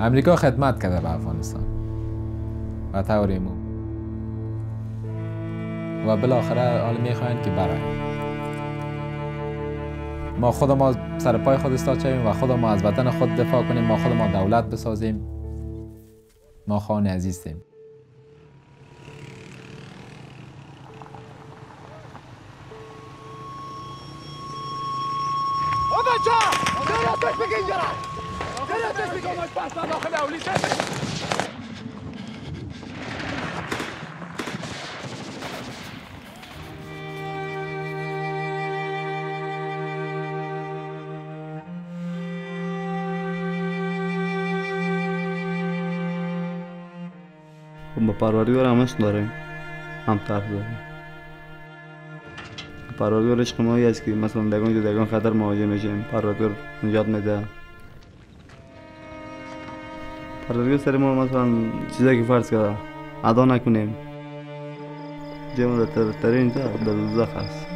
امریکا خدمت کرده به افغانستان و طور و بالاخره حالا می‌خواین که برای. ما خود ما سر پای خود استاد شویم و خود ما از وطن خود دفاع کنیم. ما خود ما دولت بسازیم. ما خان عزیزیم خب با پروردگار همش داریم. هم طرف داریم. پروردگار عشق ما است که مثلا دگان جو دگان خطر مواجه میشیم پروردگار نجات میده پروردگار سر ما مثلا چیزایی که فرض کرده ادا نکنیم. جمع در ترین جا در دوزخ است.